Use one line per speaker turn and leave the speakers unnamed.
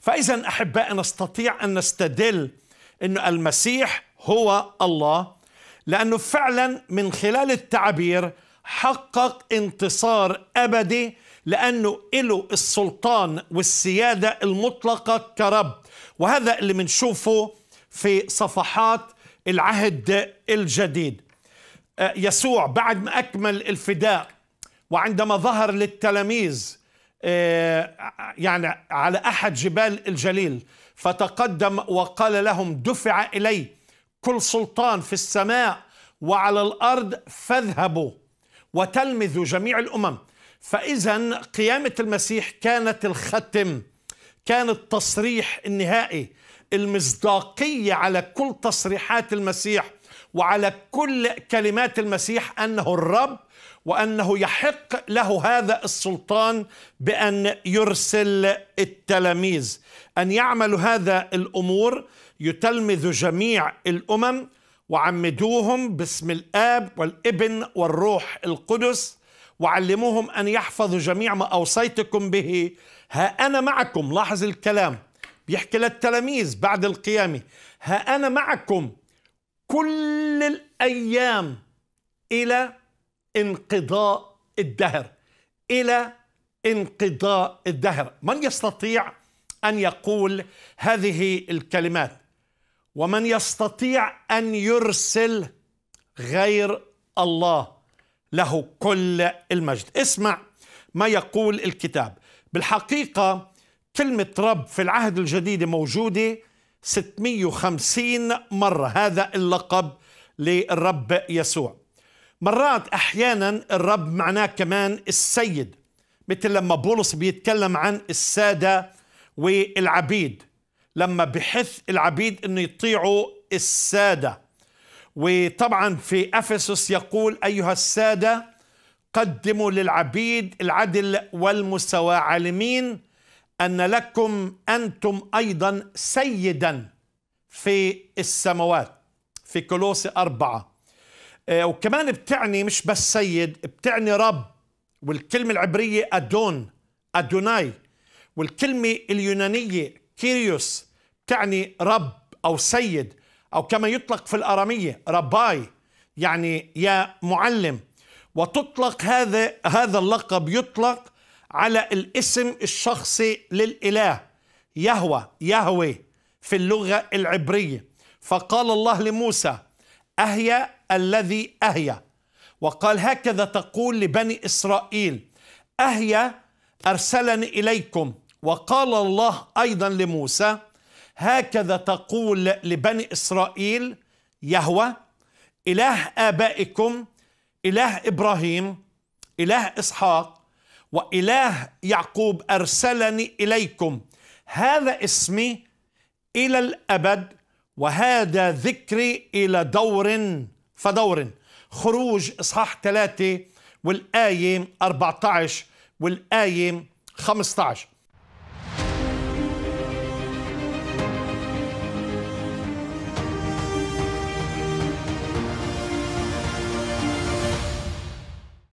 فإذا أحبائي نستطيع أن نستدل أن المسيح هو الله لأنه فعلا من خلال التعبير حقق انتصار أبدي لأنه له السلطان والسيادة المطلقة كرب. وهذا اللي بنشوفه في صفحات العهد الجديد. يسوع بعد ما أكمل الفداء وعندما ظهر للتلاميذ يعني على أحد جبال الجليل. فتقدم وقال لهم دفع إلي كل سلطان في السماء وعلى الأرض فاذهبوا وتلمذوا جميع الأمم. فإذا قيامة المسيح كانت الختم كان التصريح النهائي المصداقية على كل تصريحات المسيح. وعلى كل كلمات المسيح أنه الرب وأنه يحق له هذا السلطان بأن يرسل التلاميذ. أن يعملوا هذا الأمور يتلمذ جميع الأمم وعمدوهم باسم الآب والابن والروح القدس وعلموهم أن يحفظوا جميع ما أوصيتكم به. ها أنا معكم لاحظ الكلام بيحكي للتلاميذ بعد القيامة. ها أنا معكم كل الأيام إلى انقضاء الدهر إلى انقضاء الدهر. من يستطيع أن يقول هذه الكلمات؟ ومن يستطيع أن يرسل غير الله له كل المجد. اسمع ما يقول الكتاب. بالحقيقة كلمة رب في العهد الجديد موجودة 650 مرة هذا اللقب للرب يسوع. مرات أحيانا الرب معناه كمان السيد مثل لما بولس بيتكلم عن السادة والعبيد لما بحث العبيد إنه يطيعوا السادة. وطبعا في أفسس يقول أيها السادة قدموا للعبيد العدل والمساواة عالمين أن لكم أنتم أيضا سيدا في السماوات في كولوسي أربعة. وكمان بتعني مش بس سيد بتعني رب. والكلمة العبرية أدون أدوناي. والكلمة اليونانية كيريوس تعني رب أو سيد أو كما يطلق في الأرامية رباي يعني يا معلم. وتطلق هذا هذا اللقب يطلق على الاسم الشخصي للإله يهوى يهوي في اللغة العبرية. فقال الله لموسى أهيا الذي أهيا. وقال هكذا تقول لبني إسرائيل أهيا أرسلني إليكم. وقال الله أيضا لموسى هكذا تقول لبني إسرائيل يهوى إله آبائكم إله إبراهيم إله إسحاق وإله يعقوب أرسلني إليكم. هذا اسمي إلى الأبد وهذا ذكري إلى دور فدور. خروج إصحاح ثلاثة والآية 14 والآية 15